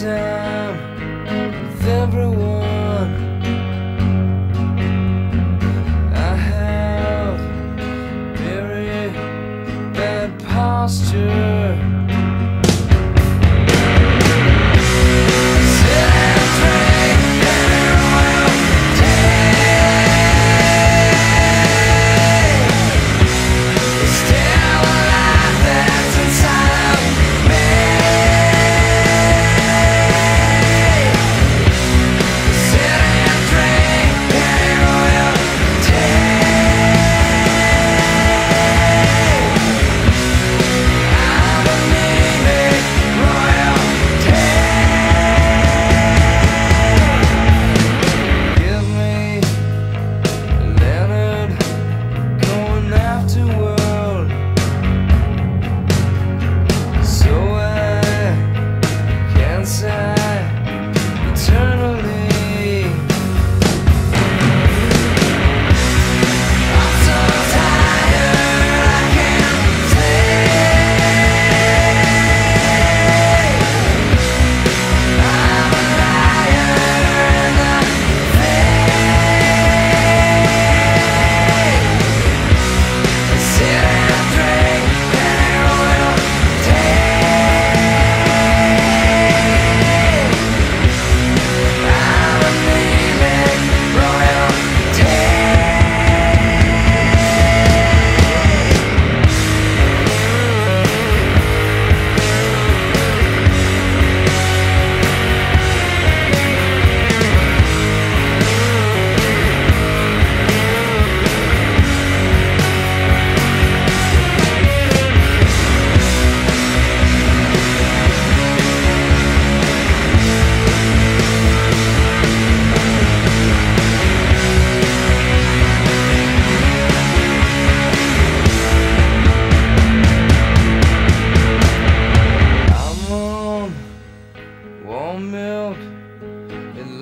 Time with everyone. I have very bad posture.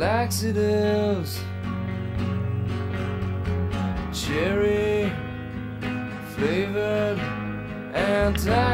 laxatives, cherry flavored antacids.